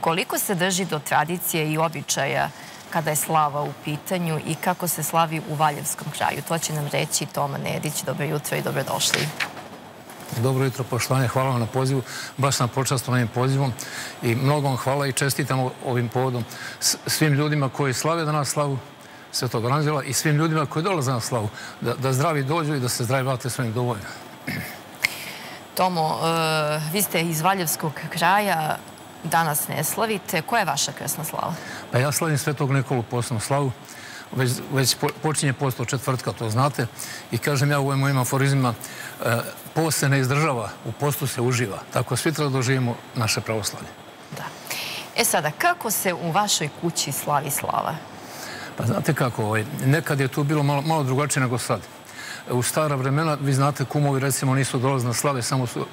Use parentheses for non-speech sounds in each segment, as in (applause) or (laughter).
Koliko se drži do tradicije i običaja kada je slava u pitanju i kako se slavi u Valjevskom kraju? To će nam reći Toma Nedić. Dobro jutro i dobrodošli. Dobro jutro, poštovanje. Hvala vam na pozivu. Baš sam počasto ovim pozivom. I mnogo vam hvala i čestitam ovim povodom svim ljudima koji slave danas slavu Svetog Ranđela i svim ljudima koji dolaze na slavu. Da zdravi dođu i da se zdravi vrate svojim dovoljima. Tomo, e, vi ste iz Valjevskog kraja, danas ne slavite. Koja je vaša kresna slava? Pa ja slavim Svetog Nikolu posebnu slavu. Već počinje posto četvrtka, to znate. I kažem ja u ovim mojim aforizmima, e, post se ne izdržava, u postu se uživa. Tako svi treba doživimo naše pravoslavlje. Da. E sada, kako se u vašoj kući slavi slava? Pa znate kako, ovaj, nekad je tu bilo malo drugačije nego sad u stara vremena, vi znate, kumovi recimo nisu dolazili na slave,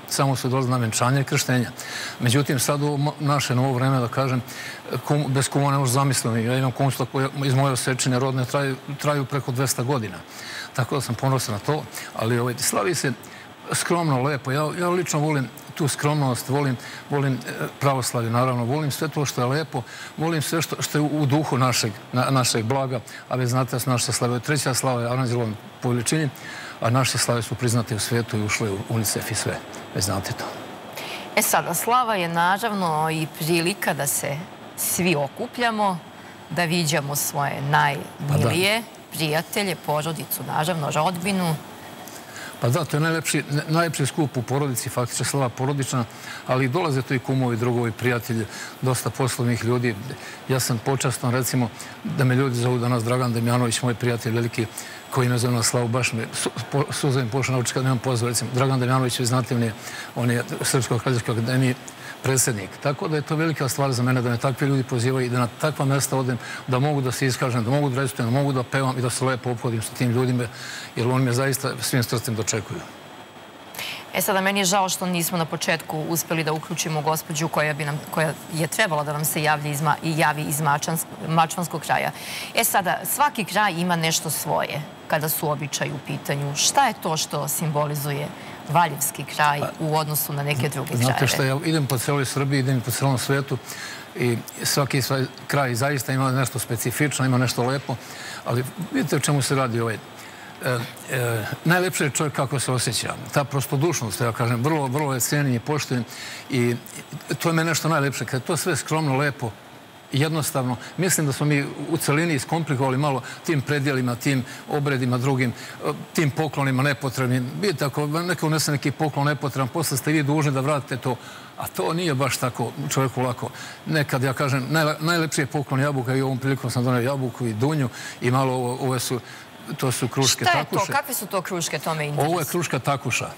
samo su dolazili na venčanje i krštenja. Međutim, sad u naše novo vreme, da kažem, bez kuma ne možu zamisliti. Ja imam kumstva koja iz moje osečine rodne traju preko 200 godina. Tako da sam ponosan na to, ali ovaj, slavi se skromno, lepo. Ja lično volim tu skromnost, volim e, pravoslavlje, naravno, volim sve to što je lepo, volim sve što je u duhu našeg blaga, a vi znate da su naše slave, treća slava je Aranđelom po veličini, a naše slave su priznate u svijetu i ušle u UNICEF i sve, vi znate to. E sada, slava je naravno i prilika da se svi okupljamo, da vidjamo svoje najmilije pa prijatelje, porodicu, naravno, rodbinu, Pa da, to je najlepši skup u porodici, faktično slava porodična, ali dolaze to i kumovi, drugovi, prijatelji, dosta poslovnih ljudi. Ja sam počastan, recimo, da me ljudi zovu danas Dragan Demjanović, moj prijatelj veliki, koji me zove na slavu, baš me suzovim pošao nauči kad nemam pozor, recimo, Dragan Demjanović, vi znate, on je Srpskog kraljevskog akademiji predsjednik. Tako da je to velika stvar za mene da me takvi ljudi pozivaju i da na takva mesta odem, da mogu da se iskažem, da mogu da recitujem, da mogu da pevam i da se lepo obhodim sa tim ljudima, jer oni me zaista svim srcem dočekuju. E sada, meni je žao što nismo na početku uspeli da uključimo gospođu koja je trebala da nam se javi iz Mačvanskog kraja. E sada, svaki kraj ima nešto svoje kada su običaj u pitanju. Šta je to što simbolizuje Valjevski kraj pa, u odnosu na neke druge krajeve? Znate što, ja idem po celoj Srbiji, idem po celom svetu i svaki kraj zaista ima nešto specifično, ima nešto lepo, ali vidite o čemu se radi ovaj E, e, najlepše je čovjek kako se osjeća. Ta prostodušnost, ja kažem, vrlo, vrlo je cijenin i poštujem i to je me nešto najlepše. Kad je to sve skromno, lepo, jednostavno, mislim da smo mi u celini iskomplikovali malo tim predjelima, tim obredima drugim, tim poklonima nepotrebnim. Vidite, ako neko unese neki poklon nepotreban, posle ste vi dužni da vratite to, a to nije baš tako čovjeku lako. Nekad, ja kažem, najlepši je poklon jabuka i ovom prilikom sam donio jabuku i dunju i malo ove su to su kruške takuše. Šta je to? Kakve su to kruške? To me interesuje. Ovo je kruška takuša.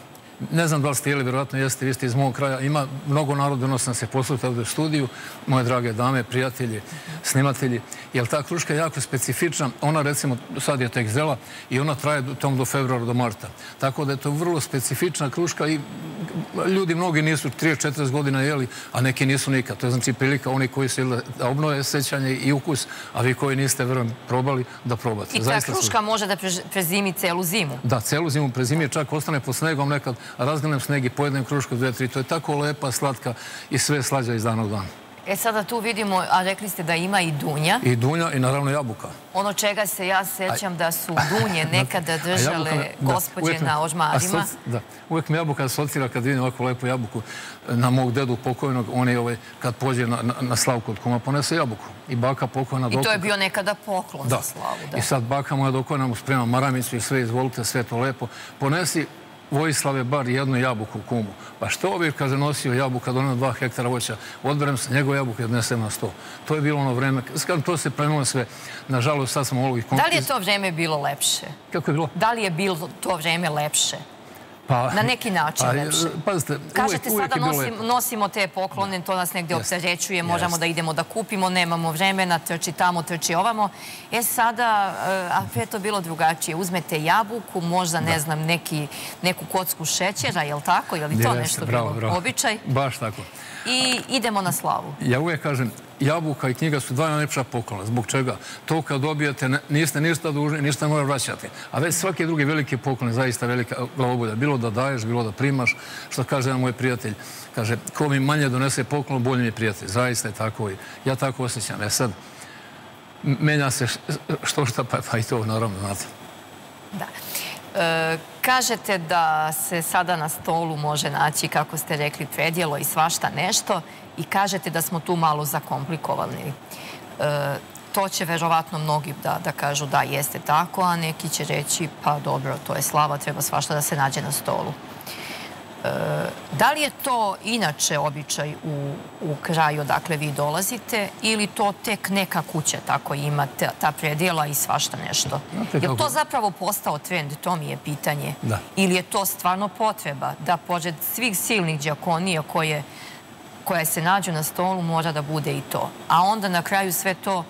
Ne znam da li ste jeli, vjerojatno jeste, vi ste iz mojeg kraja. Ima mnogo naroda, nosim se posluti ovdje u studiju, moje drage dame, prijatelji, snimatelji. Jer ta kruška je jako specifična. Ona, recimo, sad je tek zela i ona traje tom do februara, do marta. Tako da je to vrlo specifična kruška i ljudi mnogi nisu 30-40 godina jeli, a neki nisu nikad. To je znači prilika oni koji su jeli da obnove sećanje i ukus, a vi koji niste, verujem, probali da probate. I ta kruška može da prezimi celu zimu? Da, celu zimu prezimi, čak ostane po snegom nekad razgledam sneg i pojedem krušku dve, tri. To je tako lepa, slatka i sve slađa iz dana u dan. E sada tu vidimo, a rekli ste da ima i dunja. I dunja i naravno jabuka. Ono čega se ja sećam da su dunje (laughs) nekada držale gospodje na ožmarima. Da, uvijek mi jabuka asocira kad vidim ovakvu lepu jabuku na mog dedu pokojnog, on je ovaj, kad pođe na slavu kod kuma, ponese jabuku. I baka pokojna dokuka. I to je bio nekada poklon za slavu. I sad baka moja dokojna mu sprema maramicu i sve, izvolite, sve to lepo. Ponesi Vojislave bar jednu jabuku u kumu. Pa što ovdje kaže nosio jabuku kad ono dva hektara voća, odberem se njegove jabuke i odnesem na sto. To je bilo ono vreme, to se prenulo sve. Nažalost, sad smo ovih kompiz... Da li je to vreme bilo lepše? Kako je bilo? Da li je bilo to vreme lepše? Pa, na neki način pa, lepše. Pazite, Kažete, sada nosimo te poklone, to nas negdje opterećuje, možemo da idemo da kupimo, nemamo vremena, trči tamo, trči ovamo. E sada, eh, a pre to bilo drugačije, uzmete jabuku, možda, ne znam, neku kocku šećera, je li tako? Je li to nešto bilo običaj? Baš tako. I idemo na slavu. Ja uvijek kažem, jabuka i knjiga su dva najljepša poklona. Zbog čega? To kad dobijate, niste ništa dužni, ništa mora vraćati. A već svaki drugi veliki poklon je zaista velika glavobolja. Bilo da daješ, bilo da primaš. Što kaže jedan moj prijatelj, kaže, ko mi manje donese poklon, bolji mi prijatelj. Zaista je tako i ja tako osjećam. E sad, menja se što šta, pa, pa i to, naravno, znate. Da. E, kažete da se sada na stolu može naći, kako ste rekli, predjelo i svašta nešto i kažete da smo tu malo zakomplikovali. E, to će verovatno mnogi da, da kažu da jeste tako, a neki će reći pa dobro, to je slava, treba svašta da se nađe na stolu. E, da li je to inače običaj u, u kraju odakle vi dolazite ili to tek neka kuća tako ima ta, ta predjela i svašta nešto? Je li to zapravo postao trend? To mi je pitanje. Da. Ili je to stvarno potreba da pored svih silnih džakonija koje, koje se nađu na stolu mora da bude i to? A onda na kraju sve to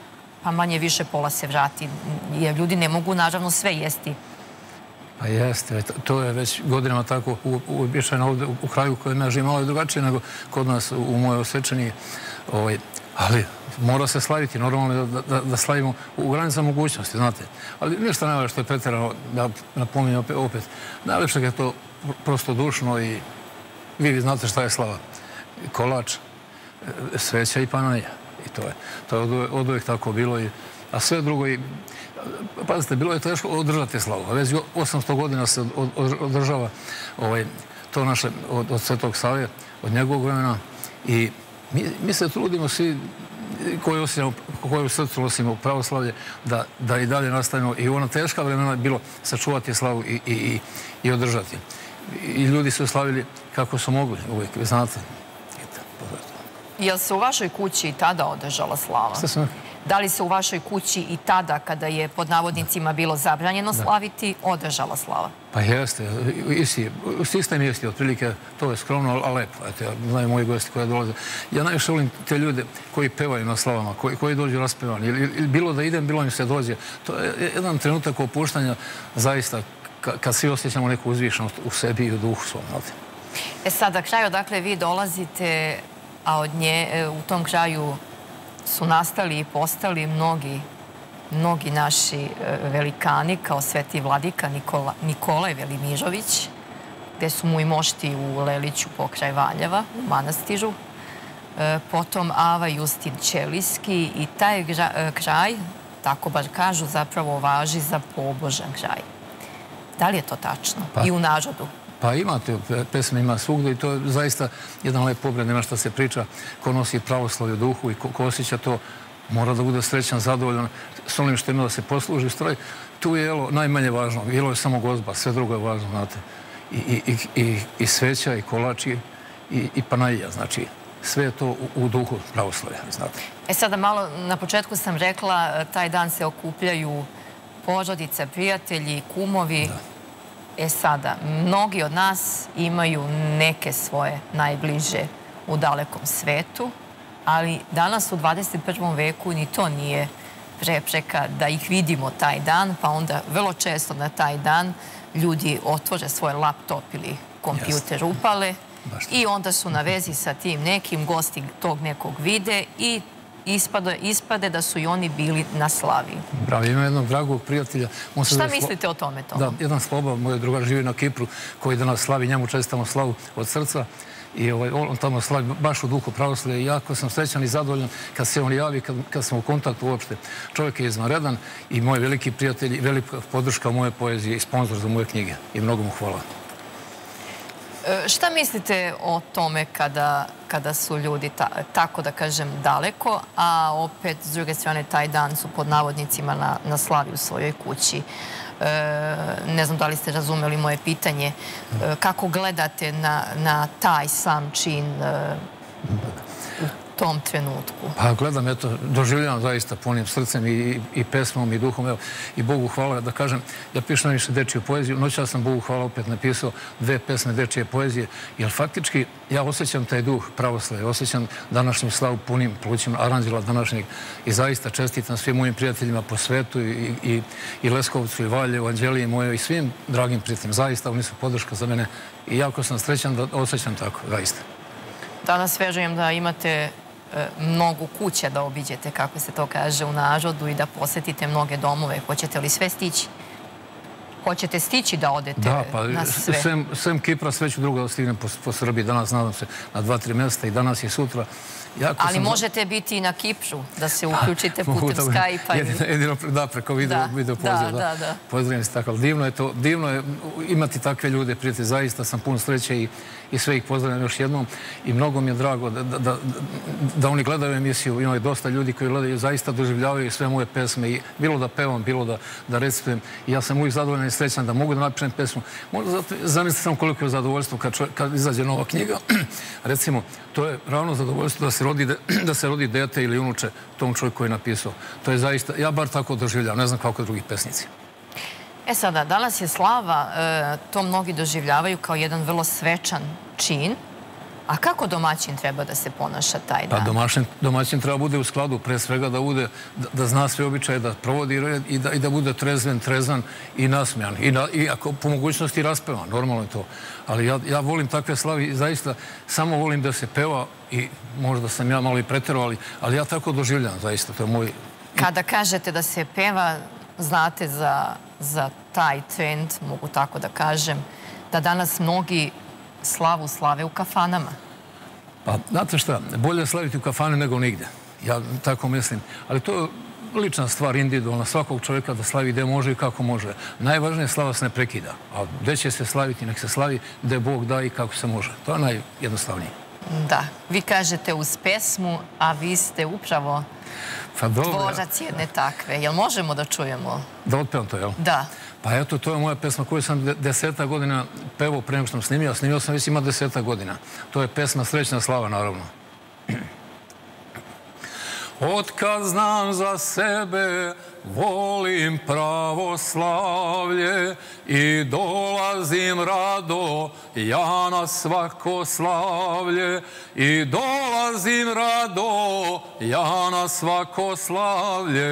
pa manje više pola se vrati. Jer ljudi ne mogu naravno sve jesti Pa jeste, to je već godinama tako uobješeno ovdje u kraju koje ja živim malo drugačije nego kod nas u moje osvećenije. Ovaj, ali mora se slaviti, normalno je da, da, slavimo u granicama mogućnosti, znate. Ali ništa najbolje što je pretjerano, da napominjem opet, najlepše je to prosto dušno i vi znate šta je slava. Kolač, e, sveća i panaja. I to je, to je od uvijek tako bilo. I, a sve drugo i Pazite, bilo je teško održati slavu. Već 800 godina se održava ovaj, to naše od Svetog Save, od njegovog vremena. I mi se trudimo svi koji osjećamo, koji u srcu nosimo pravoslavlje, da i dalje nastavimo. I u ona teška vremena je bilo sačuvati slavu i održati. I ljudi su slavili kako su mogli uvijek, vi znate. Je li se u vašoj kući i tada održala slava? Šta sam? Da li se u vašoj kući i tada, kada je pod navodnicima bilo zabranjeno slaviti, održala slava? Pa jeste. Sistem jeste, otprilike, to je skromno, ali lepo. Znaju moji gosti koje dolaze. Ja najviše volim te ljude koji pevaju na slavama, koji dođu raspevani. Bilo da idem, bilo im se dođe. To je jedan trenutak opuštanja, zaista, kad svi osjećamo neku uzvišenost u sebi i u duhu svom. E sad, na kraju, dakle, vi dolazite, a od nje, e, u tom kraju, su nastali i postali mnogi mnogi naši e, velikani kao sveti vladika Nikolaj Velimižović, gde su mu i mošti u Leliću pokraj Valjeva, u manastižu. E, potom Ava Justin Ćelijski i taj kraj, tako bar kažu, zapravo važi za pobožan kraj. Da li je to tačno? Pa. I u Nažadu? Pa imate, pesme ima svugde i to je zaista jedan lep pobred, nema šta se priča, ko nosi pravoslavlje u duhu i ko, osjeća to, mora da bude srećan, zadovoljan s onim što ima da se posluži stroj. Tu je jelo najmanje važno, jelo je samo gozba, sve drugo je važno, znate. I, i, i, i sveća, i kolači, i, i panajija, znači sve je to u, u duhu pravoslavlja, znate. E sada malo, na početku sam rekla, taj dan se okupljaju požadice, prijatelji, kumovi. Da. E sada, mnogi od nas imaju neke svoje najbliže u dalekom svetu, ali danas u 21. veku ni to nije prepreka da ih vidimo taj dan, pa onda vrlo često na taj dan ljudi otvore svoj laptop ili kompjuter upale i onda su na vezi sa tim nekim gosti tog nekog vide i ispade da su i oni bili na slavi. Bravo, imam jednog dragog prijatelja. Šta mislite o tome, Tomo? Da, jedan sloba, moj drugar živi na Kipru, koji danas slavi, njemu čestamo slavu od srca i ovaj, on tamo slavi baš u duhu pravoslavlja i jako sam srećan i zadovoljan kad se on javi, kad smo u kontaktu uopšte. Čovjek je izvanredan i moj veliki prijatelj i velika podrška moje poezije i sponsor za moje knjige. I mnogo mu hvala. Šta mislite o tome kada su ljudi tako, da kažem, daleko, a opet, s druge strane, taj dan su pod navodnicima na slavi u svojoj kući? E, ne znam da li ste razumeli moje pitanje. E, kako gledate na taj sam čin e, tom trenutku? Pa gledam, eto, doživljam zaista punim srcem i pesmom i duhom. Evo, I Bogu hvala da kažem, ja pišem najviše dečiju poeziju. Noća sam Bogu hvala opet napisao dve pesme dečije poezije. Jer faktički ja osjećam taj duh pravoslave, osjećam današnju slavu punim plućima aranđela današnjeg i zaista čestitam svim mojim prijateljima po svetu i Leskovcu i Valje, u Anđeliji moje i svim dragim prijateljima. Zaista oni su podrška za mene i jako sam srećan da osjećam tako, zaista. Danas vežujem da imate mnogo kuće da obiđete, kako se to kaže, u Nažodu i da posetite mnoge domove. Hoćete li sve stići? hoćete stići da odete pa, na sve? Da, pa sem Kipra sve ću drugo da stignem po Srbiji. Danas nadam se na dva, tri mjesta i danas i sutra. Ali možete biti i na Kipru, da se uključite putem Skype-a. Jedino, da, preko video poziv. Da, da. Pozdravim se tako. Divno je to, divno je imati takve ljude, prijatelji. Zaista sam pun sreće i sve ih pozdravim još jednom. I mnogo mi je drago da oni gledaju emisiju. Ima je dosta ljudi koji gledaju, zaista doživljavaju sve moje pesme. Bilo da pevam, bilo da recitujem. I ja sam uvijek zadovoljan i srećan da mogu da napišem pesmu. Zamislite sam koliko je zadovoljstvo kad izađe nova knjiga. (clears throat) Recimo, to je ravno zadovoljstvo da se rodi, (clears throat) da se rodi dete ili unuče tom čovjeku koji je napisao. To je zaista, ja bar tako doživljam, ne znam kako drugi pesnici. E sada, danas je slava, e, to mnogi doživljavaju kao jedan vrlo svečan čin, A kako domaćin treba da se ponaša taj pa dan? Pa domaćin treba bude u skladu, pre svega da bude, da zna sve običaje, da provodi red i da bude trezven, trezan i nasmijan. I ako po mogućnosti raspevan, normalno je to. Ali ja volim takve slavi i zaista samo volim da se peva i možda sam ja malo i preterovali, ali ja tako doživljam zaista, to je moj... Kada kažete da se peva, znate za taj trend, mogu tako da kažem, da danas mnogi slavu slave u kafanama? Pa, znate šta, bolje slaviti u kafane nego nigde. Ja tako mislim. Ali to je lična stvar, individualna, svakog čovjeka da slavi gde može i kako može. Najvažnije je slava se ne prekida. A gde će se slaviti, nek se slavi gde Bog da i kako se može. To je najjednostavnije. Da. Vi kažete uz pesmu, a vi ste upravo pa tvorac jedne takve. Jel možemo da čujemo? Da otpevam to, jel? Da. Pa eto, to je moja pesma koju sam deseta godina pevao prema što sam snimio. Snimio sam već ima deseta godina. To je pesma Srećna slava, naravno. (clears throat) Otkad znam za sebe, volim pravoslavlje i dolazim rado ja na svako slavlje. I dolazim rado ja na svako slavlje.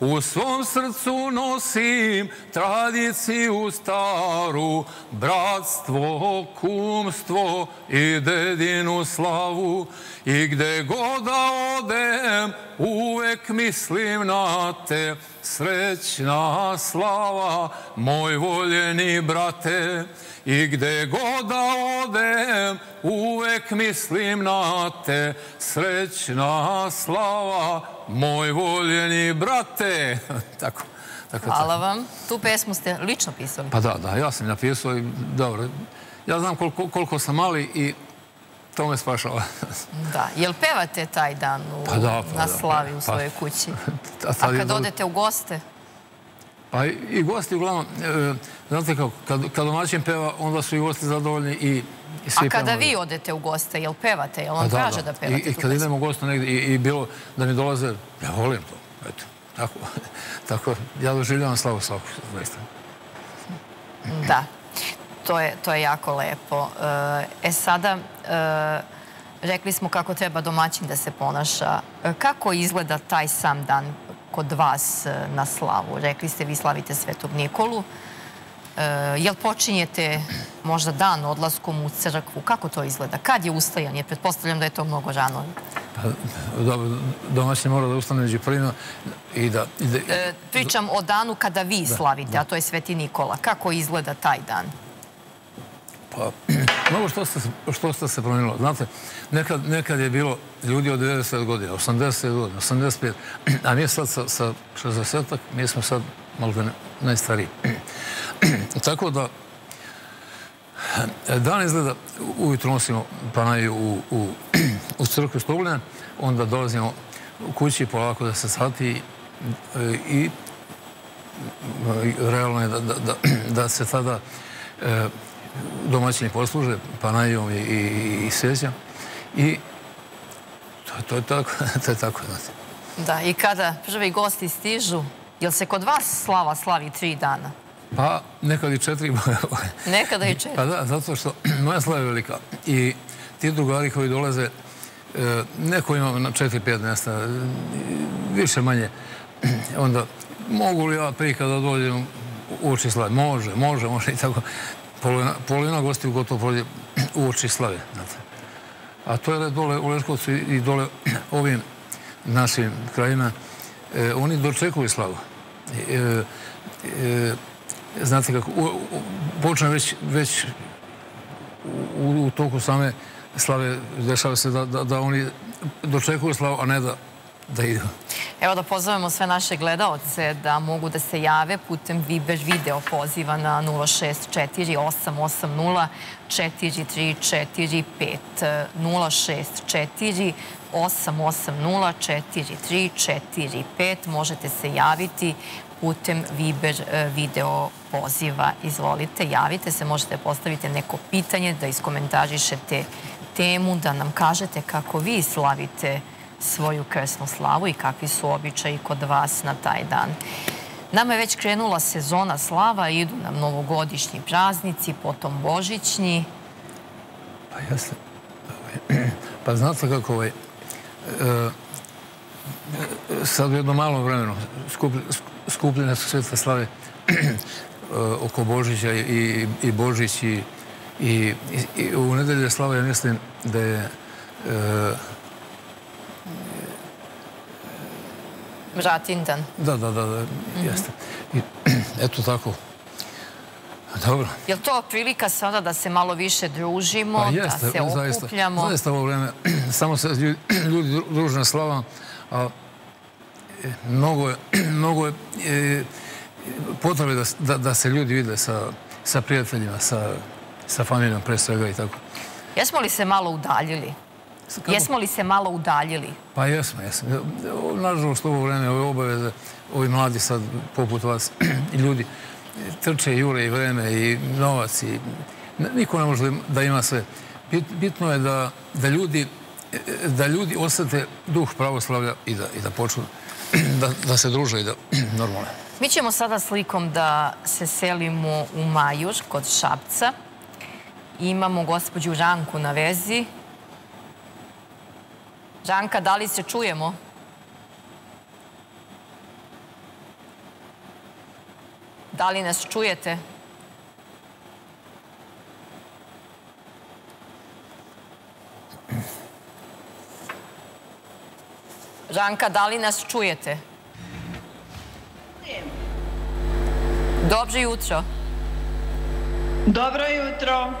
U svom srcu nosim tradiciju staru bratstvo, kumstvo i dedinu slavu i gde god da odem uvek mislim na te srećna slava moj voljeni brate i gde god da odem uvek mislim na te srećna slava moj voljeni brate (laughs) tako Hvala vam. Tu pesmu ste lično pisali? Pa da, da, ja sam napisao i dobro. Ja znam koliko sam mali i To me spašava. Da. Jel pevate taj dan pa pa na slavi u pa- svojoj kući? (laughs) A kad odete u goste? Pa i gosti uglavnom, e, znate kako, kad domaćin peva, onda su i gosti zadovoljni i svi. A kada vi odete u goste, jel pevate? Jel on kaže da pevate? I kad idemo u goste negdje i bilo da mi dolaze, ja volim to. Eto, tako. (laughs) Tako, ja doživljavam slavu svaku, zaista. Da to je jako lepo. E sada, e, rekli smo kako treba domaćin da se ponaša. E, kako izgleda taj sam dan kod vas e, na slavu? Rekli ste, vi slavite Svetog Nikolu. Jel počinjete možda dan odlaskom u crkvu? Kako to izgleda? Kad je ustajanje? Pretpostavljam da je to mnogo rano. Pa, domaćin mora da ustane među prvima i da... Pričam o danu kada vi slavite, a to je Sveti Nikola. Kako izgleda taj dan? Pa, (clears throat) mnogo što ste se promijenilo. Znate, nekad nekad je bilo ljudi od 90 godina, 80 godina, 85, (clears throat) a mi sad sa sa 60-ak, mi smo sad malo najstariji. (clears throat) Tako da, dan izgleda, ujutro nosimo panaju u u, u crkvu Stogljena, onda dolazimo u kući polako da se sati e, i realno je da da se tada e, domaćini posluže, Panajom i Sesjom. I to je tako, (laughs) to je tako. Da, i kada prvi gosti stižu, je li se kod vas slava slavi tri dana? Pa, nekad i četiri. (laughs) Nekada i četiri. Pa da, zato što (clears throat) moja slava je velika. I ti drugari koji dolaze, e, neko ima na četiri, pet mjesta, više manje, (clears throat) onda mogu li ja prikad da dođem u oči slave? Može, može, može i tako polovina gosti gotovo prođe u oči slave. A to je dole u Leskovcu i dole (clears throat) ovim našim krajima. E, oni dočekuju slavu. E, e, e znate kako, počne već, već u, u toku same slave, dešava se da, da, da oni dočekuju slavu, a ne da, da idu. Evo da pozovemo sve naše gledalce da mogu da se jave putem Viber video poziva na 064 880 4345 064 880 4345 možete se javiti putem Viber e, video poziva. Izvolite, javite se, možete postaviti neko pitanje, da iskomentarišete temu, da nam kažete kako vi slavite svoju kresnu slavu i kakvi su običaji kod vas na taj dan. Nama je već krenula sezona slava, idu nam novogodišnji praznici, potom božićni. Pa jeste. (clears throat) Pa znate kako ovaj... E, e, sad u jednom malom vremenu skupljene su sveta slave (clears throat) e, oko Božića i Božić i u nedelje slava ja mislim da je e, Vratindan. Da, da, da, jeste. (clears throat) Eto tako. Dobro. Je li to prilika sada da se malo više družimo, pa da se okupljamo? Zaista ovo vreme, (clears throat) samo se (clears throat) ljudi druže na slavam, a e, mnogo je e, potrebe da se ljudi vide sa prijateljima, sa familijom pre svega i tako. Jesmo li se malo udaljili? Jesmo li se malo udaljili? Pa jesmo, jesmo. Nažalost, ovo vreme, ove obaveze, ovi mladi sad, poput vas, (clears throat) i ljudi, trče jure i vreme i novac i niko ne može da ima sve. Bitno je da ljudi da ljudi osete duh pravoslavlja i da počnu (clears throat) da se druže i da (clears throat) normalno. Mi ćemo sada slikom da se selimo u Majuš kod Šapca. Imamo gospođu Žanku na vezi. Žanka, da li se čujemo? Da li nas čujete? Žanka, da li nas čujete? Dobro jutro. Dobro jutro.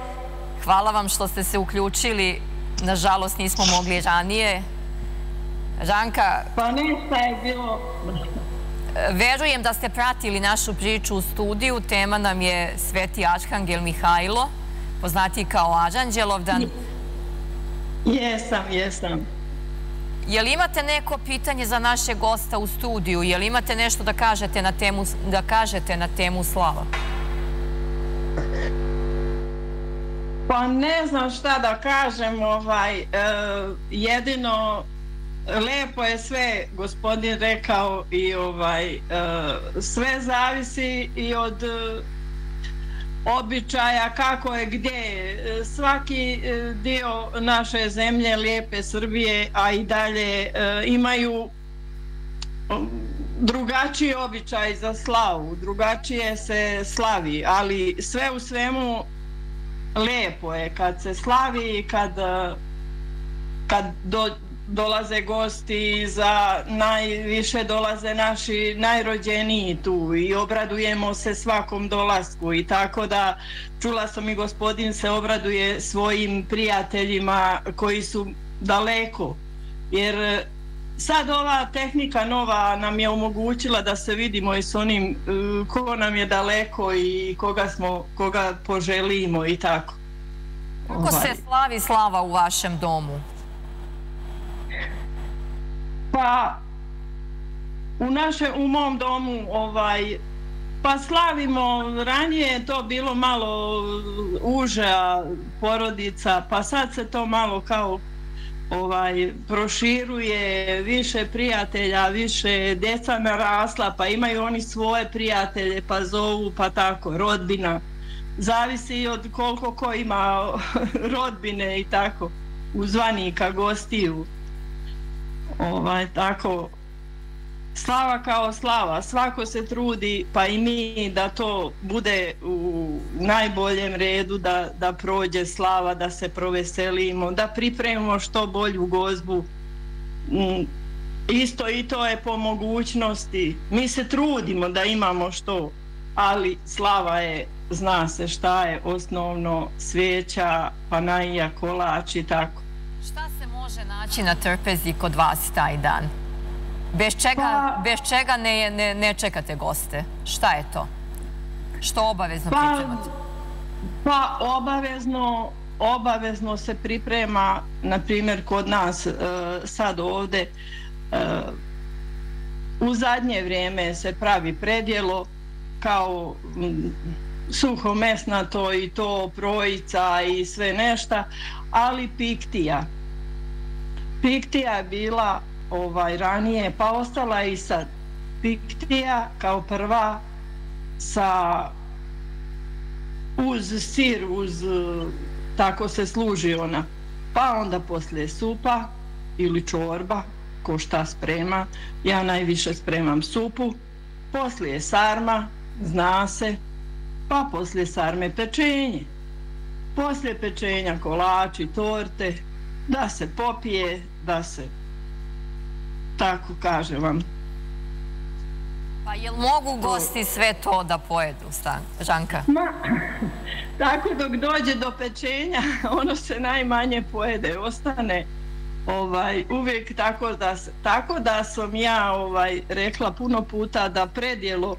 Hvala vam što ste se uključili. Nažalost, nismo mogli ranije. Žanka... Pa ništa je bilo... Verujem da ste pratili našu priču u studiju. Tema nam je Sveti Arhangel Mihajlo, poznati kao Aranđelovdan. Jesam, jesam. Je li imate neko pitanje za naše gosta u studiju? Je li imate nešto da kažete na temu, da kažete na temu slava? Pa ne znam šta da kažem, ovaj, e, jedino lepo je sve gospodin rekao i ovaj e, sve zavisi i od e, običaja kako je gdje. E, svaki dio naše zemlje lijepe Srbije a i dalje imaju drugačiji običaj za slavu drugačije se slavi ali sve u svemu lepo je kad se slavi kad kad do, dolaze gosti, za najviše dolaze naši najrođeniji tu i obradujemo se svakom dolasku i tako da čula sam i gospodin se obraduje svojim prijateljima koji su daleko jer sad ova tehnika nova nam je omogućila da se vidimo i s onim e, ko nam je daleko i koga smo koga poželimo i tako. Kako se ovaj. slavi slava u vašem domu? Pa u naše u mom domu ovaj pa slavimo ranije je to bilo malo uža porodica pa sad se to malo kao ovaj proširuje više prijatelja više djeca narasla pa imaju oni svoje prijatelje pa zovu pa tako rodbina. Zavisi od koliko ko ima (laughs) rodbine i tako uzvanika gostiju ovaj, tako, slava kao slava, svako se trudi, pa i mi da to bude u najboljem redu, da, da prođe slava, da se proveselimo, da pripremimo što bolju gozbu. Mm, isto i to je po mogućnosti. Mi se trudimo da imamo što ali slava je, zna se šta je osnovno, sveća, panajija, kolač i tako. Šta može naći na trpezi kod vas taj dan? Bez čega, pa, bez čega ne, ne, ne čekate goste? Šta je to? Što obavezno pa, pripremate? Pa obavezno, obavezno se priprema, na primjer, kod nas uh, sad ovde, uh, u zadnje vrijeme se pravi predjelo kao suho mesnato i to projica i sve nešta, ali piktija. Piktija je bila ovaj ranije, pa ostala i sad. Piktija kao prva sa uz sir, uz tako se služi ona. Pa onda poslije supa ili čorba, ko šta sprema. Ja najviše spremam supu. Poslije sarma, zna se. Pa poslije sarme pečenje. Poslije pečenja kolači, torte, da se popije, da se tako kaže vam. Pa jel mogu gosti sve to da pojedu, Stan, Žanka? Ma, tako dok dođe do pečenja, (laughs) ono se najmanje pojede, ostane ovaj uvijek tako da tako da sam ja ovaj rekla puno puta da predjelo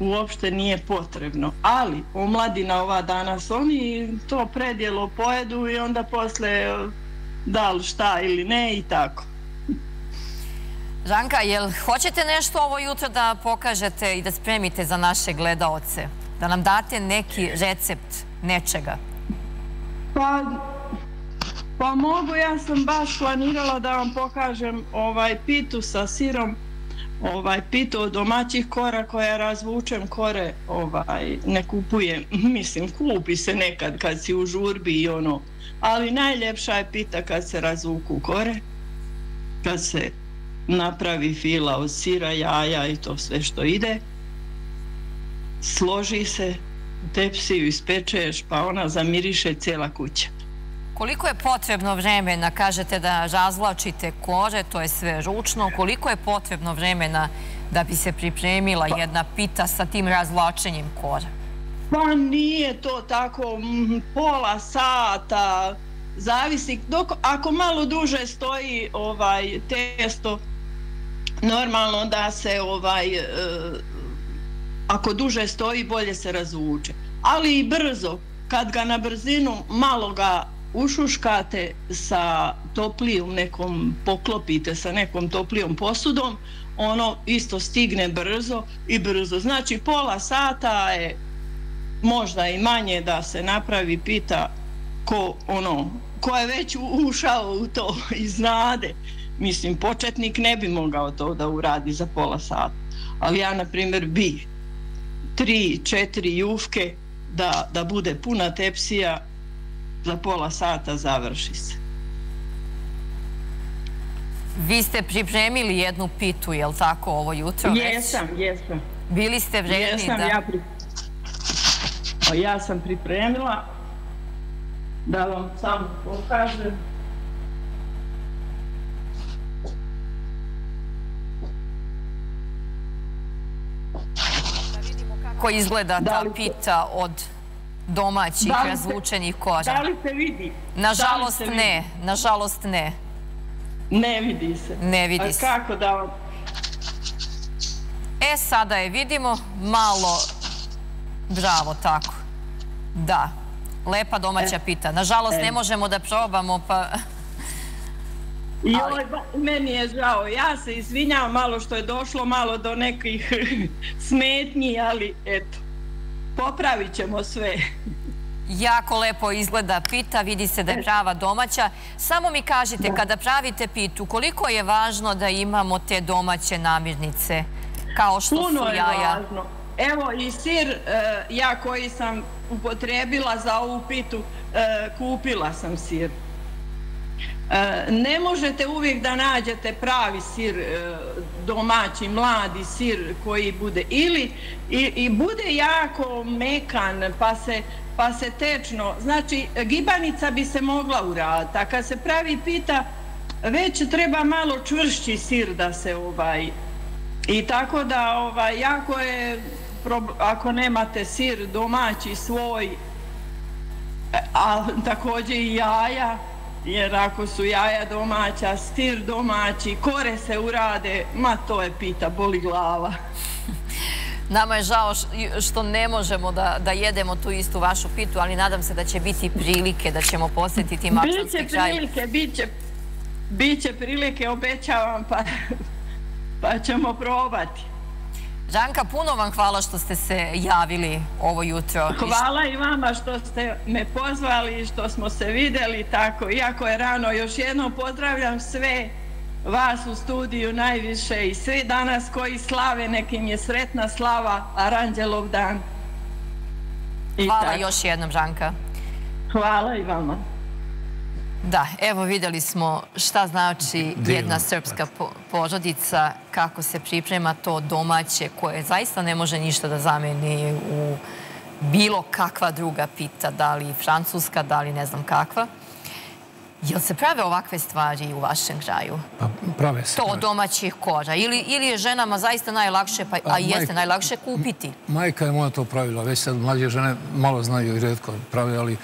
uopšte nije potrebno ali omladina ova danas oni to predjelo pojedu i onda posle da li šta ili ne i tako Žanka, jel hoćete nešto ovo jutro da pokažete i da spremite za naše gledaoce? Da nam date neki recept nečega? Pa, pa mogu, ja sam baš planirala da vam pokažem ovaj pitu sa sirom, ovaj pitu od domaćih kora koja razvučem kore, ovaj ne kupujem, (laughs) mislim kupi se nekad kad si u žurbi i ono, ali najljepša je pita kad se razvuku kore, kad se napravi fila od sira, jaja i to sve što ide. Složi se, tepsiju ispečeš, pa ona zamiriše cijela kuća. Koliko je potrebno vremena, kažete da razlačite kože, to je sve ručno, koliko je potrebno vremena da bi se pripremila pa, jedna pita sa tim razlačenjem kože? Pa nije to tako mhm, pola sata, zavisi. Dok, ako malo duže stoji ovaj testo, normalno da se ovaj e, ako duže stoji bolje se razvuče ali i brzo kad ga na brzinu malo ga ušuškate sa toplijom nekom poklopite sa nekom toplijom posudom ono isto stigne brzo i brzo znači pola sata je možda i manje da se napravi pita ko ono ko je već ušao u to (laughs) i znade mislim, početnik ne bi mogao to da uradi za pola sata. Ali ja, na primjer, bi tri, četiri jufke da, da bude puna tepsija za pola sata završi se. Vi ste pripremili jednu pitu, je li tako, ovo jutro? Jesam, već? jesam. Bili ste vredni jesam, da... Ja, pri... o, ja sam pripremila da vam samo pokažem. kako izgleda ta pita od domaćih razvučenih koža? Da li se vidi? Nažalost ne, nažalost ne. Ne vidi se. Ne vidi se. A kako da vam... E, sada je vidimo malo... Bravo, tako. Da. Lepa domaća e. pita. Nažalost, ne e. možemo da probamo, pa... I ovaj, meni je žao, ja se izvinjam malo što je došlo malo do nekih (laughs) smetnji, ali eto, popravit ćemo sve. Jako lepo izgleda pita, vidi se da je prava domaća. Samo mi kažite, kada pravite pitu, koliko je važno da imamo te domaće namirnice, kao što Puno su jaja? Puno je važno. Evo i sir, e, ja koji sam upotrebila za ovu pitu, e, kupila sam sir. E, ne možete uvijek da nađete pravi sir e, domaći, mladi sir koji bude ili i, i bude jako mekan pa se, pa se tečno znači gibanica bi se mogla uraditi a kad se pravi pita već treba malo čvršći sir da se ovaj i tako da ovaj jako je ako nemate sir domaći svoj, e, a također i jaja, jer ako su jaja domaća, stir domaći, kore se urade, ma to je pita, boli glava. (laughs) Nama je žao što ne možemo da jedemo tu istu vašu pitu, ali nadam se da će biti prilike da ćemo posjetiti Mačanski kraj. Biće prilike, biće, biće prilike, obećavam, pa, pa ćemo probati. Žanka, puno vam hvala što ste se javili ovo jutro. Hvala i vama što ste me pozvali i što smo se videli tako. Iako je rano, još jednom pozdravljam sve vas u studiju najviše i svi danas koji slave, nekim je sretna slava, Aranđelov dan. Hvala još jednom, Žanka. Hvala i vama. Da, evo videli smo šta znači jedna srpska požadica, kako se priprema to domaće, koje zaista ne može ništa da zameni u bilo kakva druga pita, da li francuska, da li ne znam kakva. Jel se prave ovakve stvari u vašem kraju? Pa prave se. To domaćih koža. Ili je ženama zaista najlakše, pa, a jeste najlakše kupiti? Majka je moja to pravila. Već sad mlađe žene malo znaju i redko prave, ali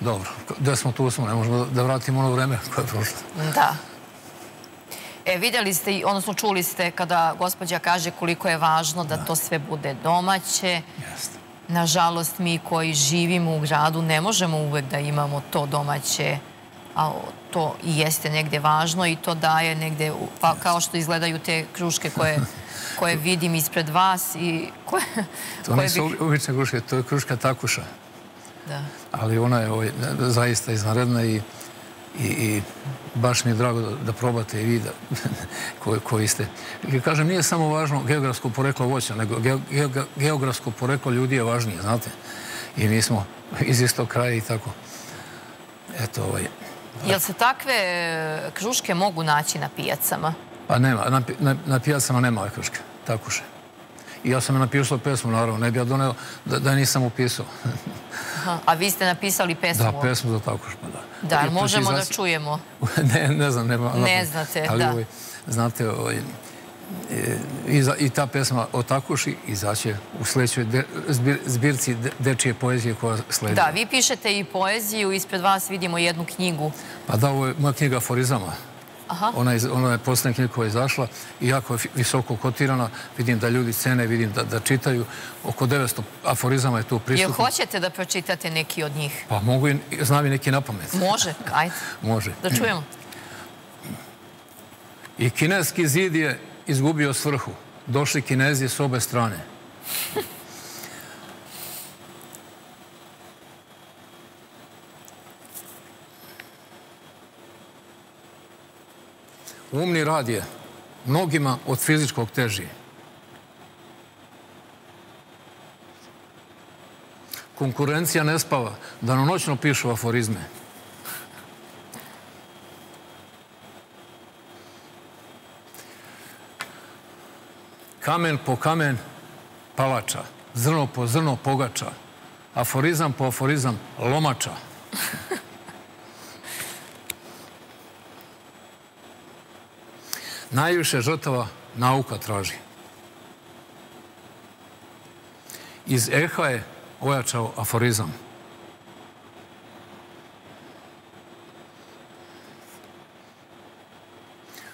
dobro. Da smo tu smo, ne možemo da vratimo ono vreme koje je prošlo. Da. E, vidjeli ste, odnosno čuli ste kada gospođa kaže koliko je važno da to sve bude domaće. Jeste. Nažalost, mi koji živimo u gradu ne možemo uvek da imamo to domaće a to i jeste negde važno i to daje negde, pa kao što izgledaju te kruške koje koje (laughs) vidim ispred vas i koje... To nisu uvične kruške, to je kruška takuša. Da. Ali ona je ovaj, zaista iznaredna i i baš mi je drago da probate i vi (laughs) koji ste. Kažem, nije samo važno geografsko poreklo voća, nego geografsko poreklo ljudi je važnije, znate. I mi smo (laughs) iz istog kraja i tako. Eto, ovaj... Jel se takve kruške mogu naći na pijacama? Pa nema, na pijacama nema ove kruške, tako še. I ja sam je napisao pesmu, naravno, ne bi ja doneo da nisam upisao. A vi ste napisali pesmu? Da, pesmu za tako što, da. Da, možemo da čujemo? (laughs) Ne znam, nema. Ne znate, da. Ali, znate, i ta pesma o Takuši izaće u sledećoj zbirci dečije poezije koja sledi. Da, vi pišete i poeziju, ispred vas vidimo jednu knjigu. Pa da, ovo je moja knjiga Aforizama. Ona je posljednja knjiga koja je izašla i jako je visoko kotirana. Vidim da ljudi cene, vidim da čitaju. Oko 900 aforizama je tu prisutno. Jel hoćete da pročitate neki od njih? Pa mogu i znam i neki na pamet. (laughs) Može, ajde. Može. Da čujemo. I kineski zid je izgubio svrhu. Došli kinezi s obe strane. Umni rad je mnogima od fizičkog težije. Konkurencija ne spava, danonoćno noćno pišu aforizme. Kamen po kamen palača, zrno po zrno pogača, aforizam po aforizam lomača. Najviše žrtava nauka traži. Iz eha je ojačao aforizam.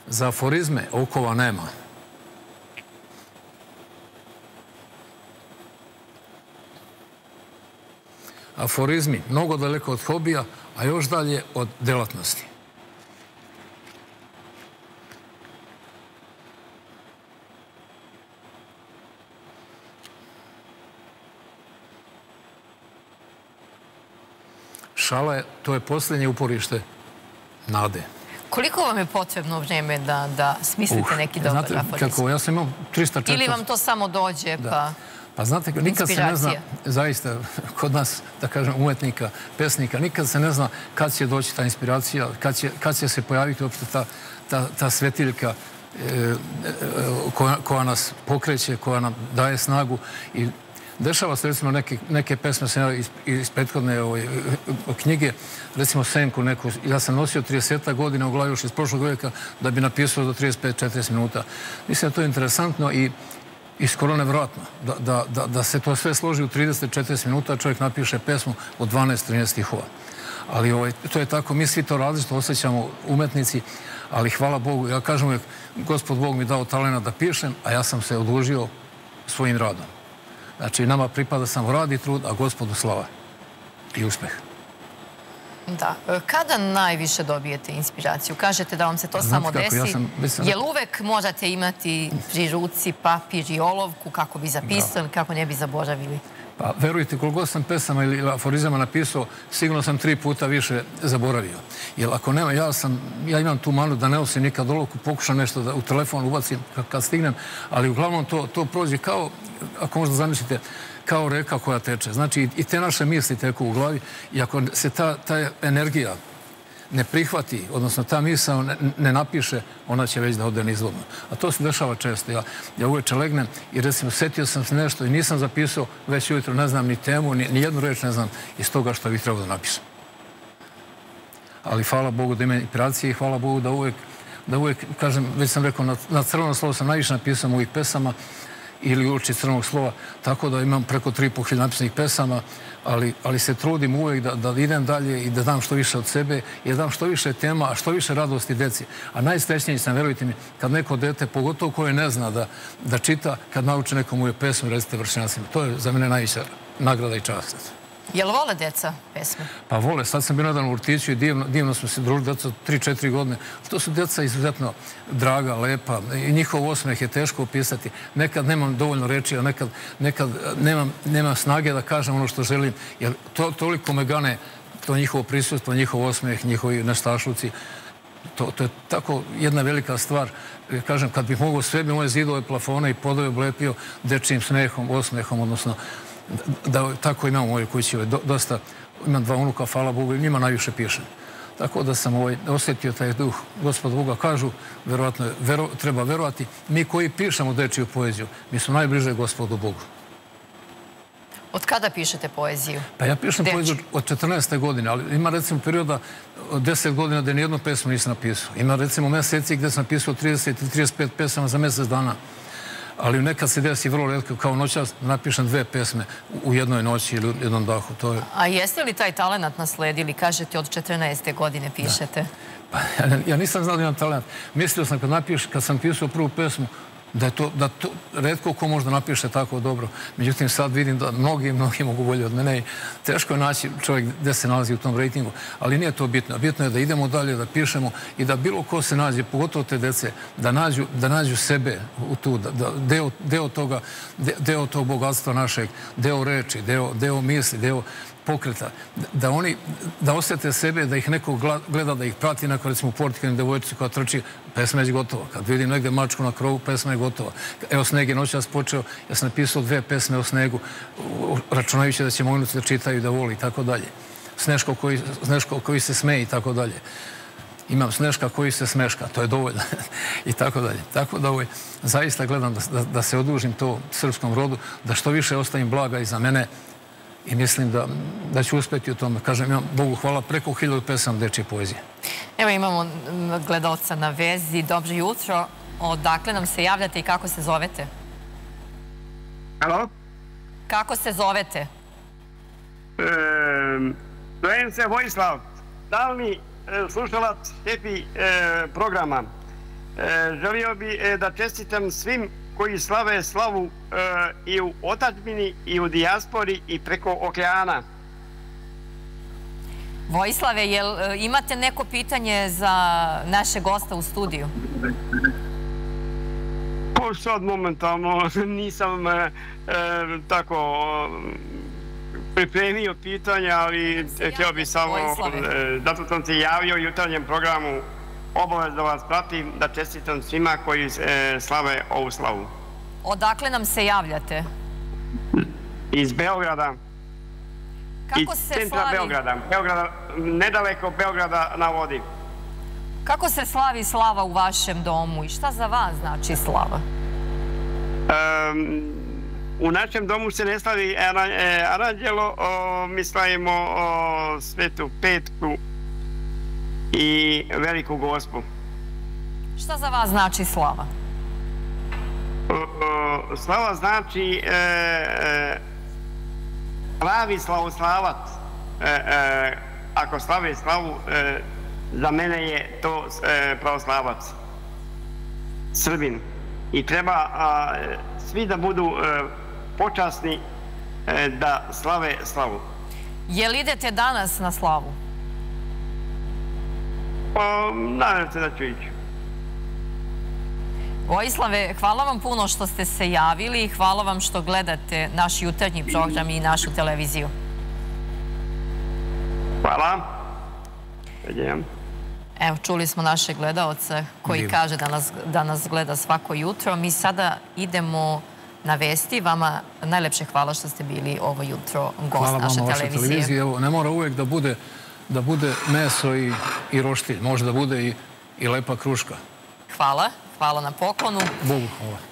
Za aforizme okova nema. Aforizmi mnogo daleko od hobija, a još dalje od delatnosti. Šala je, to je posljednje uporište nade. Koliko vam je potrebno vrijeme da smislite neki dobar aforizam? Znate kako, ja sam imao 300-400... Ili vam to samo dođe, pa... Pa znate, nikad se ne zna, zaista, kod nas, da kažem, umetnika, pesnika, nikad se ne zna kad će doći ta inspiracija, kad će se pojaviti uopšte ta svetiljka e, e, koja nas pokreće, koja nam daje snagu i Dešava se, recimo, neke neke pesme sam iz iz prethodne ovaj, knjige, recimo Senku neku, ja sam nosio 30 godina u glavi još iz prošlog vijeka da bi napisao do 35-40 minuta. Mislim da to je interesantno i i skoro nevratno. Da, da, da, da se to sve složi u 30-40 minuta, čovjek napiše pesmu od 12-13 stihova. Ali ovaj, to je tako, mi svi to različito osjećamo umetnici, ali hvala Bogu, ja kažem uvijek, gospod Bog mi dao talena da pišem, a ja sam se odužio svojim radom. Znači, nama pripada samo rad i trud, a gospodu slava i uspeh. Da. E, kada najviše dobijete inspiraciju? Kažete da vam se to samo desi. Jel uvek možete imati pri ruci papir i olovku kako bi zapisali, kako ne bi zaboravili? Pa, verujte, koliko sam pesama ili aforizama napisao, sigurno sam tri puta više zaboravio. Jer ako nema, ja sam, ja imam tu manu da ne osim nikad olovku, pokušam nešto da u telefon ubacim kad stignem, ali uglavnom to, to prođe kao, ako možda zamislite, kao reka koja teče. Znači, i te naše misli teku u glavi i ako se ta, ta energija ne prihvati, odnosno ta misla ne, ne napiše, ona će već da ode nizvodno. A to se dešava često. Ja, ja uveče legnem i recimo setio sam se nešto i nisam zapisao već ujutro, ne znam ni temu, ni, ni jednu reč ne znam iz toga što bih trebao da napisam. Ali hvala Bogu da ima inspiracije i hvala Bogu da uvek, da uvek, kažem, već sam rekao, na, na crveno slovo sam najviše napisao mojih pesama, ili uči crnog slova, tako da imam preko 3.500 napisanih pesama, ali, ali se trudim uvijek da, da idem dalje i da dam što više od sebe i da dam što više tema, a što više radosti deci. A najsrećniji sam, verujte mi, kad neko dete, pogotovo koje ne zna da, da čita, kad nauči nekomu je pesmu, recite vršnjacima. To je za mene najviše nagrada i čast. Jel vole deca pesme? Pa vole. Sad sam bio nadan u Urtiću i divno, divno smo se družili djeca 3-4 godine. To su djeca izuzetno draga, lepa. I njihov osmeh je teško opisati. Nekad nemam dovoljno reči, a nekad, nekad eh, nemam, nemam snage da kažem ono što želim. Jer to, toliko me gane to njihovo prisutstvo, njihov osmeh, njihovi nestašluci. To, to je tako jedna velika stvar. Eh, kažem, kad bih mogao sve bi moje zidove plafone i podove oblepio dečijim smehom, osmehom, odnosno da tako imam u mojoj kući, ovaj, dosta, imam dva unuka, hvala Bogu, i njima najviše pišem. Tako da sam ovaj, osjetio taj duh, gospod Boga kažu, verovatno vero, treba verovati, mi koji pišemo dečiju poeziju, mi smo najbliže gospodu Bogu. Od kada pišete poeziju? Pa ja pišem poeziju od 14. godine, ali ima recimo perioda od 10 godina da nijednu pesmu nisam napisao. Ima recimo meseci gdje sam napisao 30-35 pesama za mesec dana ali nekad se desi vrlo redko, kao noćas napišem dve pesme u jednoj noći ili u jednom dahu. To je... A jeste li taj talent nasledili? Kažete od 14. godine pišete. Pa, ja, (laughs) ja nisam znao da imam talent. Mislio sam kad, napiš, kad sam pisao prvu pesmu, da je to, da to, redko ko možda napiše tako dobro. Međutim, sad vidim da mnogi, mnogi mogu bolje od mene i teško je naći čovjek gdje se nalazi u tom rejtingu, ali nije to bitno. Bitno je da idemo dalje, da pišemo i da bilo ko se nađe, pogotovo te dece, da nađu, da nađu sebe u tu, da, da deo, deo, toga, deo tog bogatstva našeg, deo reči, deo, deo misli, deo, pokreta, da oni, da osjete sebe, da ih neko gleda, da ih prati, neko recimo u portikani devojčici koja trči, pesma je gotova. Kad vidim negde mačku na krovu, pesma je gotova. Evo, sneg je noćas počeo, ja sam napisao dve pesme o snegu, računajući da će moji da čitaju, da voli i tako dalje. Sneško koji, sneško koji se smeje i tako dalje. Imam sneška koji se smeška, to je dovoljno. (laughs) I tako dalje. Tako da ovaj, zaista gledam da, da, da se odužim to srpskom rodu, da što više ostavim blaga iza mene, i mislim da, da ću uspeti u tome. Kažem, imam, Bogu hvala, preko hiljadu pesama dečje poezije. Evo imamo gledalca na vezi. Dobro jutro. Odakle nam se javljate i kako se zovete? Halo? Kako se zovete? E, zovem se Vojislav. Da li e, slušalac Hepi e, programa? E, želio bi e, da čestitam svim koji slave slavu e, i u otačbini i u dijaspori i preko okeana. Vojislave, jel e, imate neko pitanje za naše gosta u studiju? Po sad momentalno (laughs) nisam e, e, tako pripremio pitanja, ali htio bi samo, e, zato sam se javio u jutarnjem programu obavez da vas pratim, da čestitam svima koji e, slave ovu slavu. Odakle nam se javljate? Iz Beograda. Kako se centra slavi? Beograda. Beograda, nedaleko Beograda na vodi. Kako se slavi slava u vašem domu i šta za vas znači slava? Um, u našem domu se ne slavi e, aranđelo, mi slavimo o, svetu petku i veliku gospu. Šta za vas znači slava? slava znači e, e, pravi slavoslavac. E, e, ako slave slavu, e, za mene je to e, pravoslavac. Srbin. I treba svi da budu e, počasni e, da slave slavu. Jel idete danas na slavu? Pa, nadam se da ću ići. Vojislave, hvala vam puno što ste se javili. Hvala vam što gledate naš jutarnji program i našu televiziju. Hvala. Vidjem. Evo, čuli smo naše gledalce koji kaže da nas, da nas gleda svako jutro. Mi sada idemo na vesti. Vama najlepše hvala što ste bili ovo jutro gost Hvala vam naše na vašoj televizije. televiziji. Evo, ne mora uvek da bude, da bude meso i, i roštilj. Može da bude i, i lepa kruška. Hvala. Hvala na poklonu. Bogu hvala.